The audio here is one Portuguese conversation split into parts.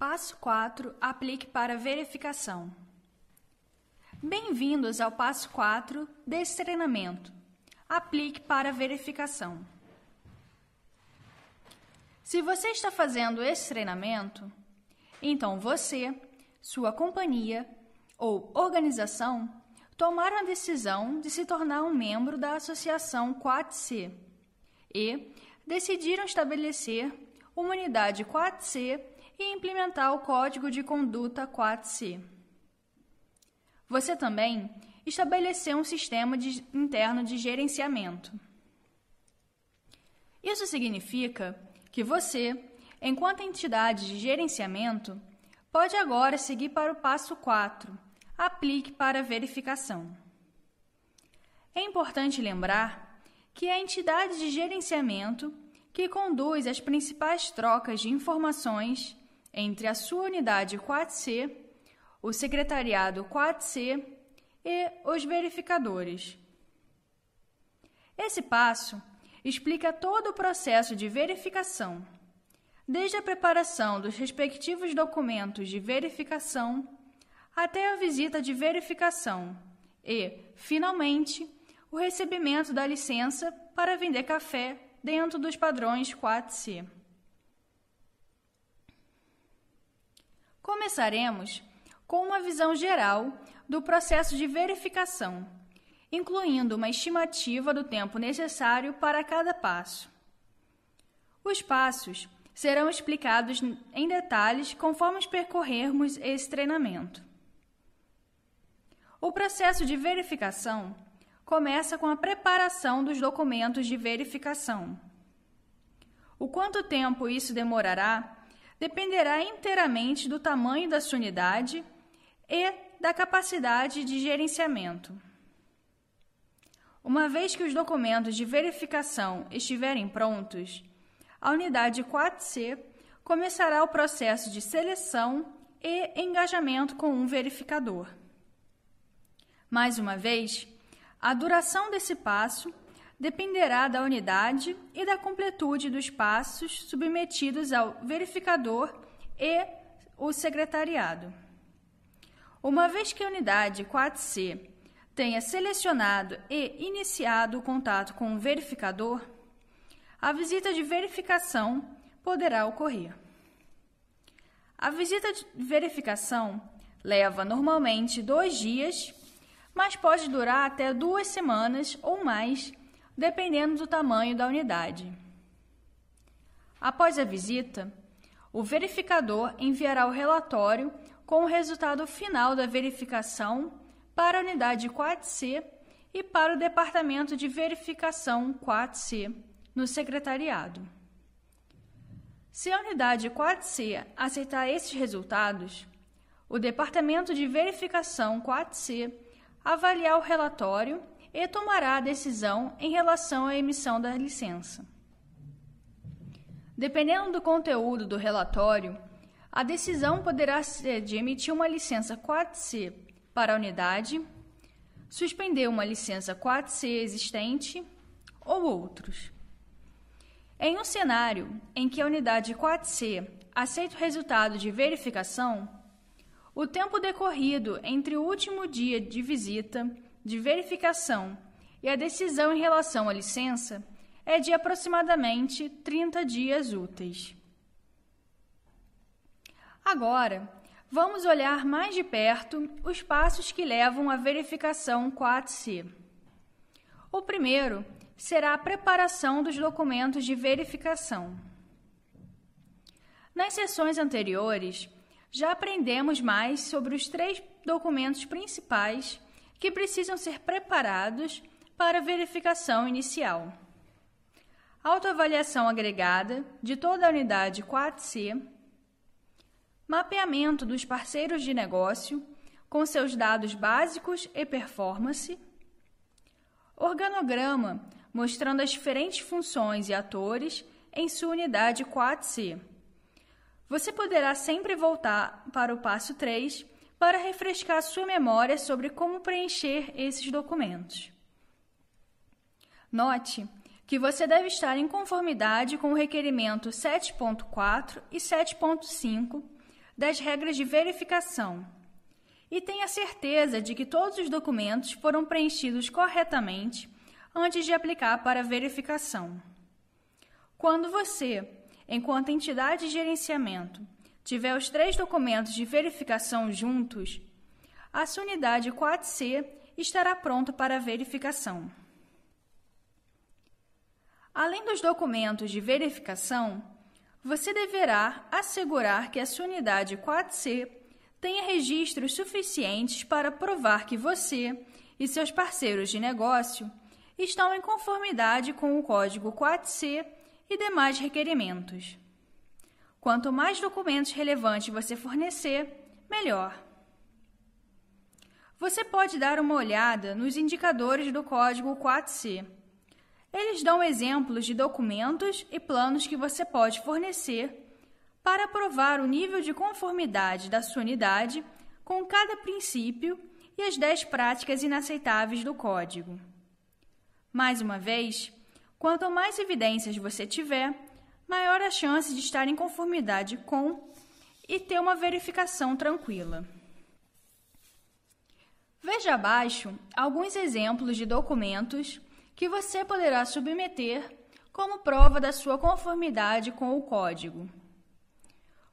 Passo 4. Aplique para verificação. Bem-vindos ao passo 4 desse treinamento. Aplique para verificação. Se você está fazendo esse treinamento, então você, sua companhia ou organização tomaram a decisão de se tornar um membro da Associação 4C e decidiram estabelecer uma unidade 4C e implementar o Código de Conduta 4C. Você também estabeleceu um sistema de, interno de gerenciamento. Isso significa que você, enquanto entidade de gerenciamento, pode agora seguir para o passo 4, aplique para verificação. É importante lembrar que é a entidade de gerenciamento que conduz as principais trocas de informações entre a sua unidade 4C, o secretariado 4C e os verificadores. Esse passo explica todo o processo de verificação, desde a preparação dos respectivos documentos de verificação até a visita de verificação e, finalmente, o recebimento da licença para vender café dentro dos padrões 4C. Começaremos com uma visão geral do processo de verificação, incluindo uma estimativa do tempo necessário para cada passo. Os passos serão explicados em detalhes conforme percorrermos esse treinamento. O processo de verificação começa com a preparação dos documentos de verificação. O quanto tempo isso demorará dependerá inteiramente do tamanho da sua unidade e da capacidade de gerenciamento. Uma vez que os documentos de verificação estiverem prontos, a unidade 4C começará o processo de seleção e engajamento com um verificador. Mais uma vez, a duração desse passo dependerá da unidade e da completude dos passos submetidos ao verificador e o secretariado. Uma vez que a unidade 4C tenha selecionado e iniciado o contato com o verificador, a visita de verificação poderá ocorrer. A visita de verificação leva normalmente dois dias, mas pode durar até duas semanas ou mais dependendo do tamanho da unidade. Após a visita, o verificador enviará o relatório com o resultado final da verificação para a unidade 4C e para o Departamento de Verificação 4C no secretariado. Se a unidade 4C aceitar esses resultados, o Departamento de Verificação 4C avaliar o relatório e tomará a decisão em relação à emissão da licença. Dependendo do conteúdo do relatório, a decisão poderá ser de emitir uma licença 4C para a unidade, suspender uma licença 4C existente ou outros. Em um cenário em que a unidade 4C aceita o resultado de verificação, o tempo decorrido entre o último dia de visita de verificação e a decisão em relação à licença é de aproximadamente 30 dias úteis. Agora, vamos olhar mais de perto os passos que levam à verificação 4C. O primeiro será a preparação dos documentos de verificação. Nas sessões anteriores, já aprendemos mais sobre os três documentos principais que precisam ser preparados para verificação inicial. Autoavaliação agregada de toda a unidade 4C, mapeamento dos parceiros de negócio com seus dados básicos e performance, organograma mostrando as diferentes funções e atores em sua unidade 4C. Você poderá sempre voltar para o passo 3 para refrescar sua memória sobre como preencher esses documentos. Note que você deve estar em conformidade com o requerimento 7.4 e 7.5 das regras de verificação e tenha certeza de que todos os documentos foram preenchidos corretamente antes de aplicar para verificação. Quando você, enquanto entidade de gerenciamento, tiver os três documentos de verificação juntos, a sua unidade 4C estará pronta para verificação. Além dos documentos de verificação, você deverá assegurar que a sua unidade 4C tenha registros suficientes para provar que você e seus parceiros de negócio estão em conformidade com o Código 4C e demais requerimentos. Quanto mais documentos relevantes você fornecer, melhor. Você pode dar uma olhada nos indicadores do Código 4C. Eles dão exemplos de documentos e planos que você pode fornecer para provar o nível de conformidade da sua unidade com cada princípio e as 10 práticas inaceitáveis do código. Mais uma vez, quanto mais evidências você tiver, maior a chance de estar em conformidade com e ter uma verificação tranquila. Veja abaixo alguns exemplos de documentos que você poderá submeter como prova da sua conformidade com o código.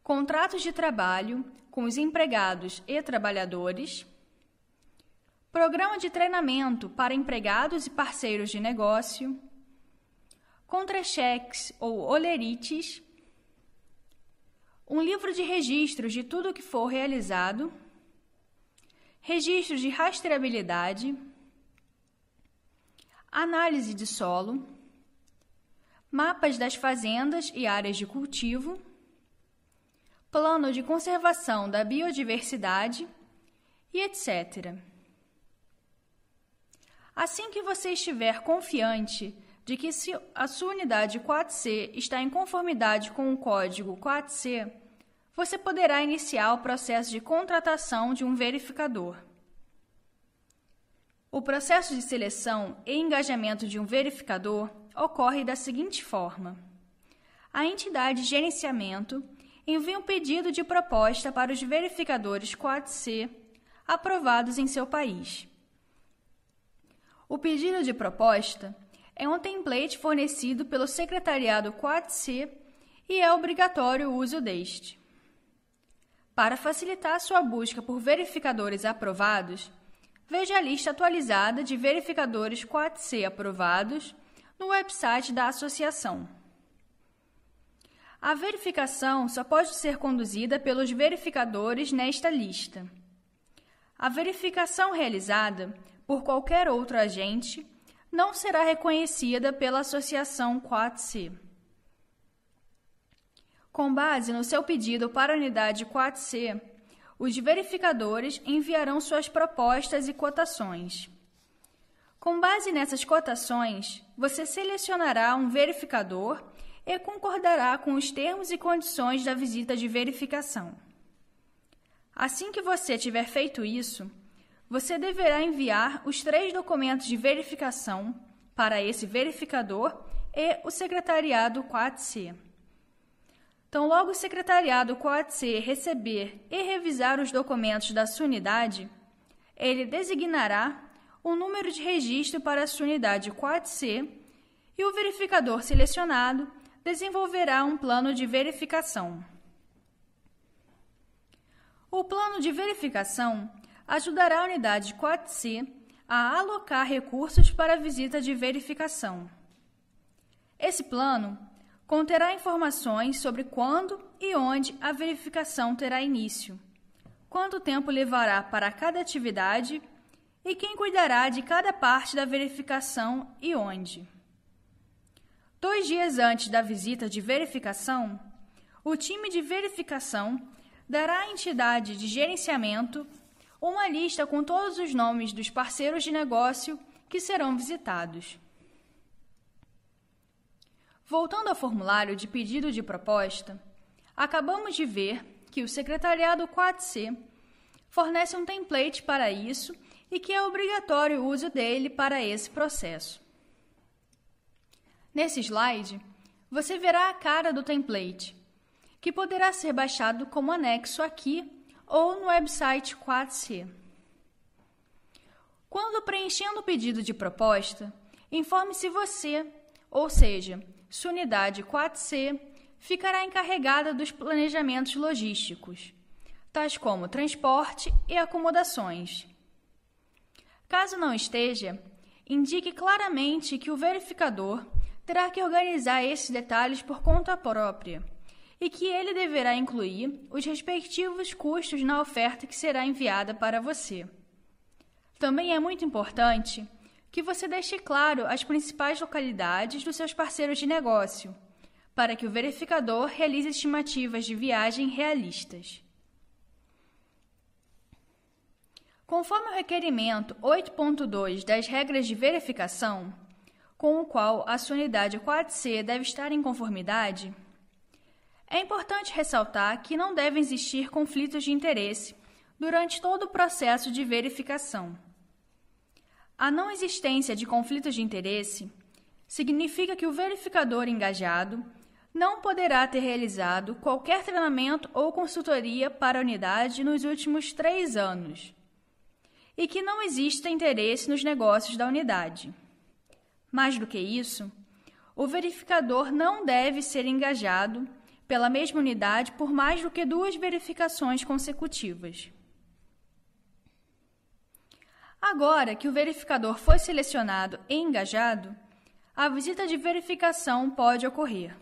Contratos de trabalho com os empregados e trabalhadores, programa de treinamento para empregados e parceiros de negócio, contra-cheques ou olerites, um livro de registros de tudo o que for realizado, registros de rastreabilidade, análise de solo, mapas das fazendas e áreas de cultivo, plano de conservação da biodiversidade e etc. Assim que você estiver confiante de que a sua unidade 4C está em conformidade com o código 4C, você poderá iniciar o processo de contratação de um verificador. O processo de seleção e engajamento de um verificador ocorre da seguinte forma: a entidade de gerenciamento envia um pedido de proposta para os verificadores 4C aprovados em seu país. O pedido de proposta é um template fornecido pelo Secretariado 4C e é obrigatório o uso deste. Para facilitar sua busca por verificadores aprovados, veja a lista atualizada de verificadores 4C aprovados no website da associação. A verificação só pode ser conduzida pelos verificadores nesta lista. A verificação realizada por qualquer outro agente não será reconhecida pela Associação 4C. Com base no seu pedido para a unidade 4C, os verificadores enviarão suas propostas e cotações. Com base nessas cotações, você selecionará um verificador e concordará com os termos e condições da visita de verificação. Assim que você tiver feito isso, você deverá enviar os três documentos de verificação para esse verificador e o secretariado 4C. Então, logo o secretariado 4C receber e revisar os documentos da sua unidade, ele designará o número de registro para a sua unidade 4C e o verificador selecionado desenvolverá um plano de verificação. O plano de verificação ajudará a unidade 4C a alocar recursos para a visita de verificação. Esse plano conterá informações sobre quando e onde a verificação terá início, quanto tempo levará para cada atividade e quem cuidará de cada parte da verificação e onde. Dois dias antes da visita de verificação, o time de verificação dará à entidade de gerenciamento uma lista com todos os nomes dos parceiros de negócio que serão visitados. Voltando ao formulário de pedido de proposta, acabamos de ver que o Secretariado 4C fornece um template para isso e que é obrigatório o uso dele para esse processo. Nesse slide, você verá a cara do template. que poderá ser baixado como anexo aqui ou no website 4C. Quando preenchendo o pedido de proposta, informe se você, ou seja, sua unidade 4C, ficará encarregada dos planejamentos logísticos, tais como transporte e acomodações. Caso não esteja, indique claramente que o verificador terá que organizar esses detalhes por conta própria e que ele deverá incluir os respectivos custos na oferta que será enviada para você. Também é muito importante que você deixe claro as principais localidades dos seus parceiros de negócio, para que o verificador realize estimativas de viagem realistas. Conforme o requerimento 8.2 das regras de verificação, com o qual a sua unidade 4C deve estar em conformidade, é importante ressaltar que não devem existir conflitos de interesse durante todo o processo de verificação. A não existência de conflitos de interesse significa que o verificador engajado não poderá ter realizado qualquer treinamento ou consultoria para a unidade nos últimos três anos e que não exista interesse nos negócios da unidade. Mais do que isso, o verificador não deve ser engajado pela mesma unidade por mais do que duas verificações consecutivas. Agora que o verificador foi selecionado e engajado, a visita de verificação pode ocorrer.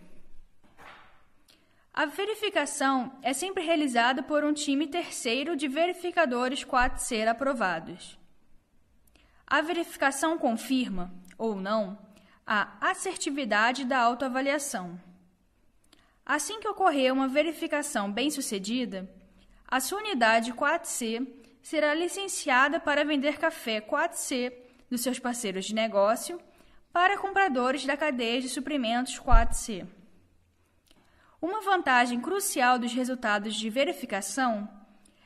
A verificação é sempre realizada por um time terceiro de verificadores 4C aprovados. A verificação confirma, ou não, a assertividade da autoavaliação. Assim que ocorrer uma verificação bem-sucedida, a sua unidade 4C será licenciada para vender café 4C dos seus parceiros de negócio para compradores da cadeia de suprimentos 4C. Uma vantagem crucial dos resultados de verificação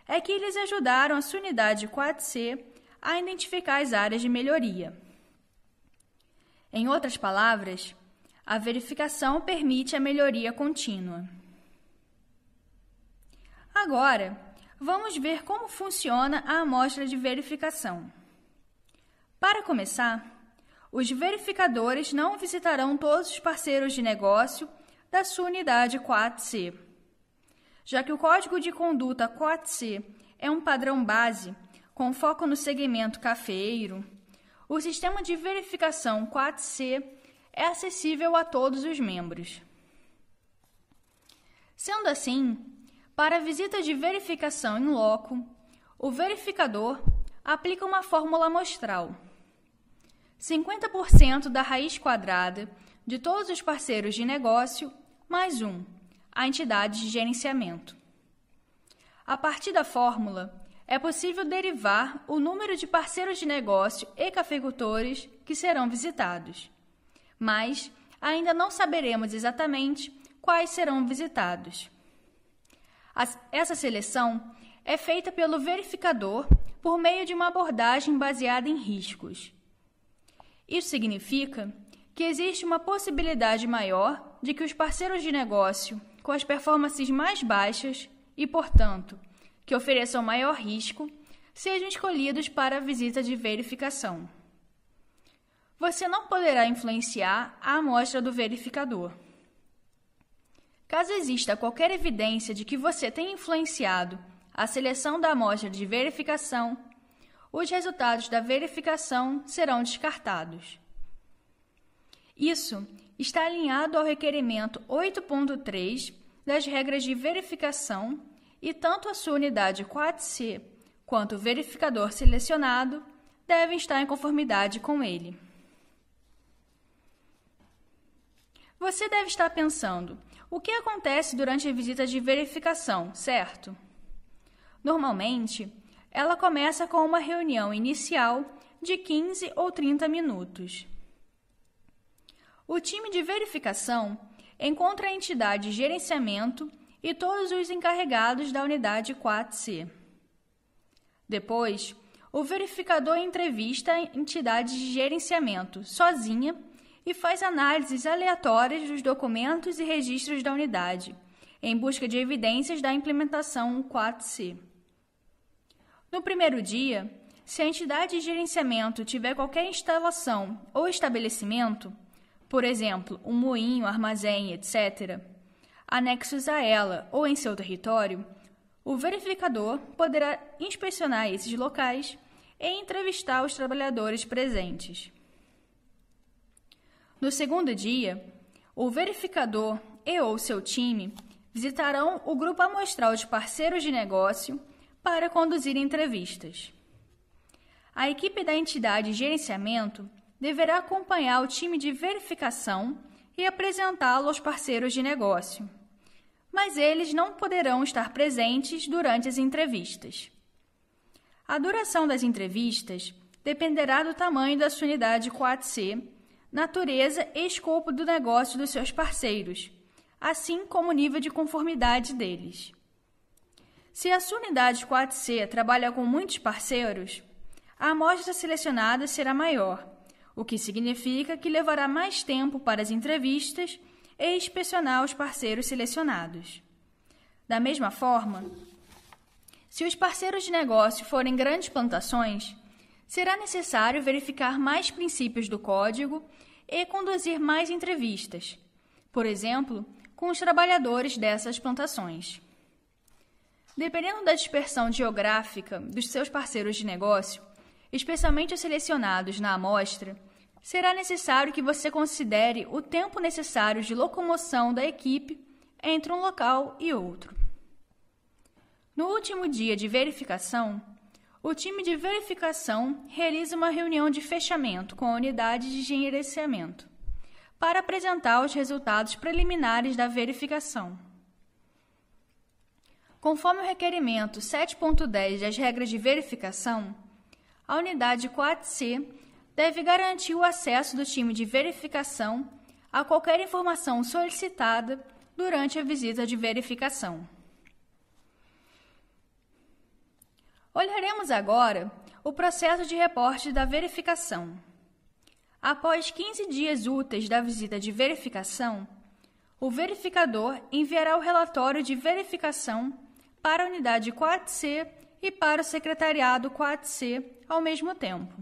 é que eles ajudaram a sua unidade 4C a identificar as áreas de melhoria. Em outras palavras, a verificação permite a melhoria contínua. Agora, vamos ver como funciona a amostra de verificação. Para começar, os verificadores não visitarão todos os parceiros de negócio da sua unidade 4C. Já que o Código de Conduta 4C é um padrão base com foco no segmento cafeeiro, o sistema de verificação 4C é acessível a todos os membros. Sendo assim, para a visita de verificação em loco, o verificador aplica uma fórmula amostral. 50% da raiz quadrada de todos os parceiros de negócio, mais um, a entidade de gerenciamento. A partir da fórmula, é possível derivar o número de parceiros de negócio e cafeicultores que serão visitados, mas ainda não saberemos exatamente quais serão visitados. Essa seleção é feita pelo verificador por meio de uma abordagem baseada em riscos. Isso significa que existe uma possibilidade maior de que os parceiros de negócio com as performances mais baixas e, portanto, que ofereçam maior risco, sejam escolhidos para a visita de verificação. Você não poderá influenciar a amostra do verificador. Caso exista qualquer evidência de que você tenha influenciado a seleção da amostra de verificação, os resultados da verificação serão descartados. Isso está alinhado ao requerimento 8.3 das regras de verificação e tanto a sua unidade 4C quanto o verificador selecionado devem estar em conformidade com ele. Você deve estar pensando: o que acontece durante a visita de verificação, certo? Normalmente, ela começa com uma reunião inicial de 15 ou 30 minutos. O time de verificação encontra a entidade de gerenciamento e todos os encarregados da unidade 4C. Depois, o verificador entrevista a entidade de gerenciamento sozinha e faz análises aleatórias dos documentos e registros da unidade, em busca de evidências da implementação 4C. No primeiro dia, se a entidade de gerenciamento tiver qualquer instalação ou estabelecimento, por exemplo, um moinho, armazém, etc., anexos a ela ou em seu território, o verificador poderá inspecionar esses locais e entrevistar os trabalhadores presentes. No segundo dia, o verificador e ou seu time visitarão o grupo amostral de parceiros de negócio para conduzir entrevistas. A equipe da entidade de gerenciamento deverá acompanhar o time de verificação e apresentá-lo aos parceiros de negócio, mas eles não poderão estar presentes durante as entrevistas. A duração das entrevistas dependerá do tamanho da sua unidade 4C, natureza e escopo do negócio dos seus parceiros, assim como o nível de conformidade deles. Se a sua unidade 4C trabalha com muitos parceiros, a amostra selecionada será maior, o que significa que levará mais tempo para as entrevistas e inspecionar os parceiros selecionados. Da mesma forma, se os parceiros de negócio forem grandes plantações, será necessário verificar mais princípios do código e conduzir mais entrevistas, por exemplo, com os trabalhadores dessas plantações. Dependendo da dispersão geográfica dos seus parceiros de negócio, especialmente os selecionados na amostra, será necessário que você considere o tempo necessário de locomoção da equipe entre um local e outro. No último dia de verificação, o time de verificação realiza uma reunião de fechamento com a unidade de gerenciamento para apresentar os resultados preliminares da verificação. Conforme o requerimento 7.10 das regras de verificação, a unidade 4C deve garantir o acesso do time de verificação a qualquer informação solicitada durante a visita de verificação. Olharemos agora o processo de reporte da verificação. Após 15 dias úteis da visita de verificação, o verificador enviará o relatório de verificação para a unidade 4C e para o secretariado 4C ao mesmo tempo.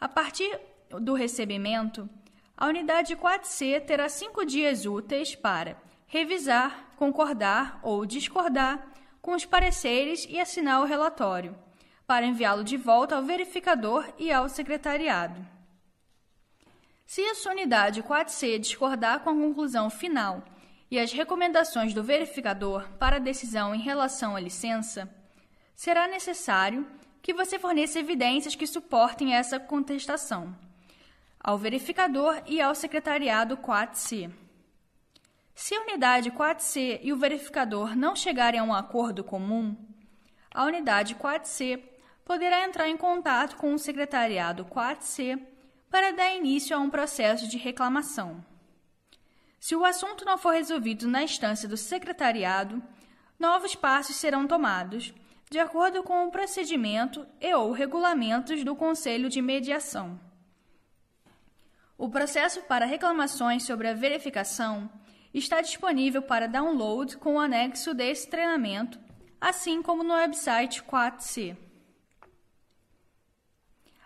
A partir do recebimento, a unidade 4C terá cinco dias úteis para revisar, concordar ou discordar com os pareceres e assinar o relatório, para enviá-lo de volta ao verificador e ao secretariado. Se a sua unidade 4C discordar com a conclusão final e as recomendações do verificador para a decisão em relação à licença, será necessário que você forneça evidências que suportem essa contestação ao verificador e ao secretariado 4C. Se a unidade 4C e o verificador não chegarem a um acordo comum, a unidade 4C poderá entrar em contato com o secretariado 4C para dar início a um processo de reclamação. Se o assunto não for resolvido na instância do secretariado, novos passos serão tomados, de acordo com o procedimento e ou regulamentos do Conselho de Mediação. O processo para reclamações sobre a verificação está disponível para download com o anexo desse treinamento, assim como no website 4C.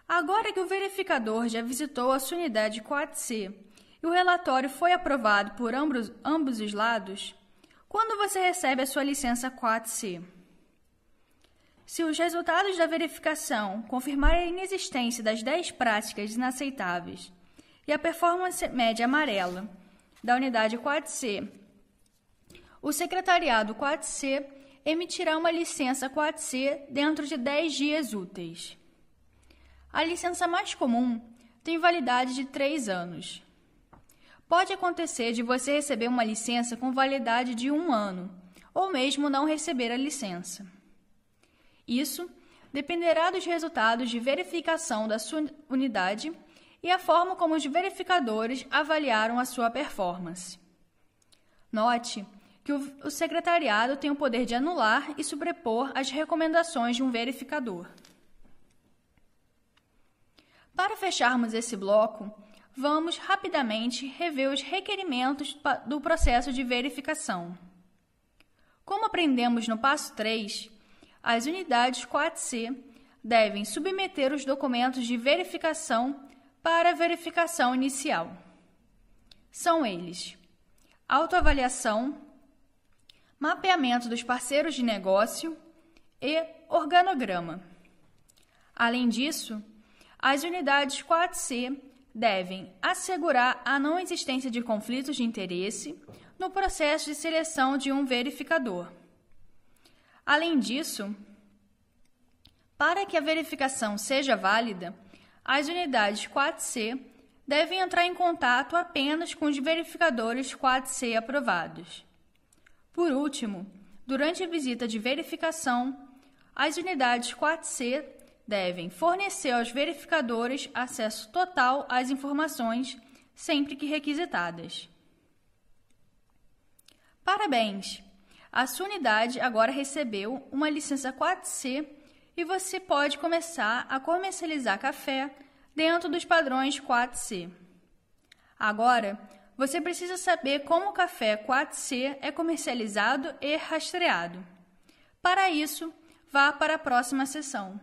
Agora que o verificador já visitou a sua unidade 4C e o relatório foi aprovado por ambos, ambos os lados, quando você recebe a sua licença 4C? Se os resultados da verificação confirmarem a inexistência das 10 práticas inaceitáveis e a performance média amarela da unidade 4C, o secretariado 4C emitirá uma licença 4C dentro de 10 dias úteis. A licença mais comum tem validade de 3 anos. Pode acontecer de você receber uma licença com validade de um ano, ou mesmo não receber a licença. Isso dependerá dos resultados de verificação da sua unidade e a forma como os verificadores avaliaram a sua performance. Note que o secretariado tem o poder de anular e sobrepor as recomendações de um verificador. Para fecharmos esse bloco, vamos rapidamente rever os requerimentos do processo de verificação. Como aprendemos no passo 3, as unidades 4C devem submeter os documentos de verificação para a verificação inicial. São eles: autoavaliação, mapeamento dos parceiros de negócio e organograma. Além disso, as unidades 4C devem assegurar a não existência de conflitos de interesse no processo de seleção de um verificador. Além disso, para que a verificação seja válida, as unidades 4C devem entrar em contato apenas com os verificadores 4C aprovados. Por último, durante a visita de verificação, as unidades 4C devem fornecer aos verificadores acesso total às informações sempre que requisitadas. Parabéns! A sua unidade agora recebeu uma licença 4C e você pode começar a comercializar café dentro dos padrões 4C. Agora, você precisa saber como o café 4C é comercializado e rastreado. Para isso, vá para a próxima sessão.